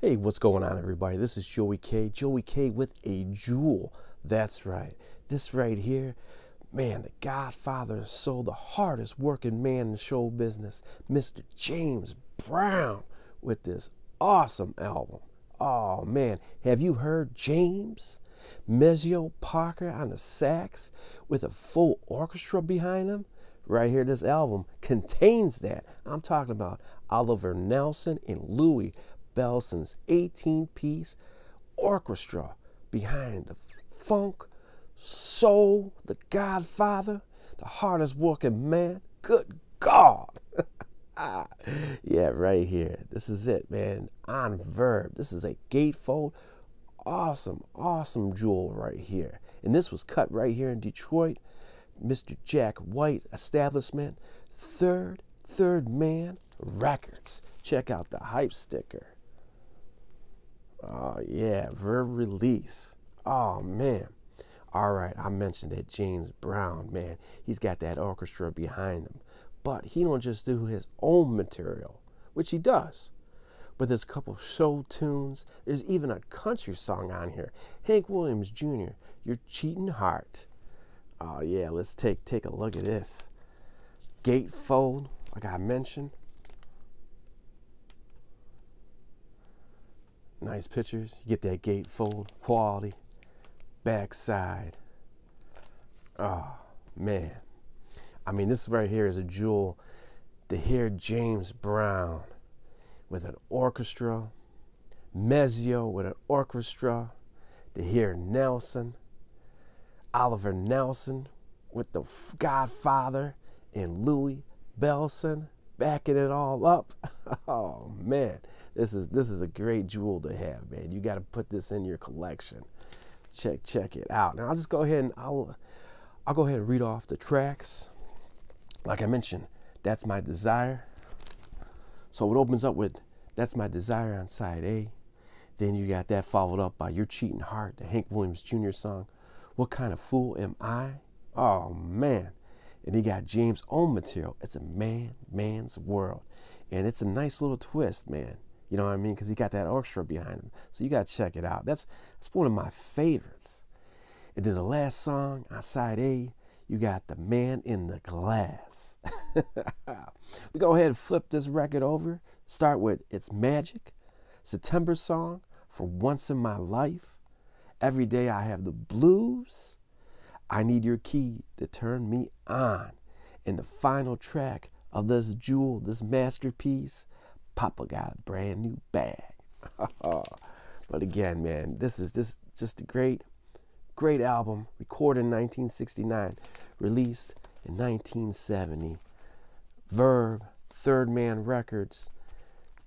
Hey, what's going on, everybody? This is Joey K. Joey K with a jewel. That's right. This right here, man, the Godfather soul, the hardest working man in show business, Mr. James Brown, with this awesome album. Oh man, have you heard James? Maceo Parker on the sax with a full orchestra behind him? Right here, this album contains that. I'm talking about Oliver Nelson and Louis Bellson's 18 piece orchestra behind the funk, soul, the Godfather, the hardest working man. Good God. yeah, right here. This is it, man. On Verve. This is a gatefold. Awesome, awesome jewel right here. And this was cut right here in Detroit. Mr. Jack White establishment. Third, third man records. Check out the hype sticker. Oh, yeah, Verve release. Oh, man. All right, I mentioned that James Brown, man, he's got that orchestra behind him. But he don't just do his own material, which he does. But there's a couple show tunes. There's even a country song on here. Hank Williams Jr., Your Cheating Heart. Oh yeah, let's take take a look at this. Gatefold, like I mentioned. Nice pictures. You get that gatefold quality. Backside. Oh man. I mean, this right here is a jewel to hear James Brown with an orchestra, Maceo with an orchestra, to hear Nelson, Oliver Nelson with the Godfather, and Louis Bellson backing it all up. oh man, this is this is a great jewel to have, man. You got to put this in your collection. Check check it out. Now I'll just go ahead and I'll I'll go ahead and read off the tracks. Like I mentioned, that's my desire. So it opens up with That's My Desire on side A. Then you got that followed up by Your Cheating Heart, the Hank Williams Jr. song. What Kind of Fool Am I? Oh, man. And he got James' own material. It's a man, man's world. And it's a nice little twist, man. You know what I mean? Because he got that orchestra behind him. So you got to check it out. That's, that's one of my favorites. And then the last song on side A, you got the man in the glass. we go ahead and flip this record over. Start with It's Magic, September song for Once in My Life. Every day I have the blues. I need your key to turn me on. And the final track of this jewel, this masterpiece, Papa got a brand new bag. but again, man, this is this just a great Great album, recorded in 1969, released in 1970. Verve, Third Man Records,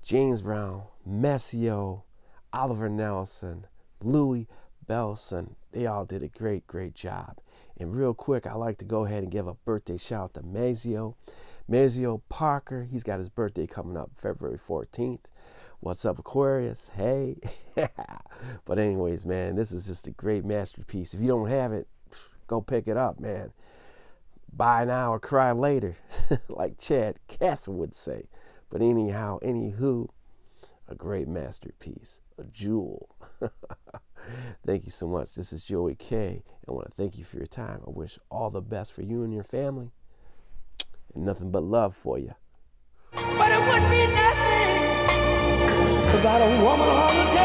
James Brown, Maceo, Oliver Nelson, Louis Bellson. They all did a great, great job. And real quick, I like to go ahead and give a birthday shout out to Maceo. Maceo Parker, he's got his birthday coming up February 14th. What's up, Aquarius? Hey. but, anyways, man, this is just a great masterpiece. If you don't have it, go pick it up, man. Buy now or cry later, like Chad Castle would say. But, anyhow, anywho, a great masterpiece, a jewel. thank you so much. This is Joey K. I want to thank you for your time. I wish all the best for you and your family. And nothing but love for you. But it would be nothing without a woman on the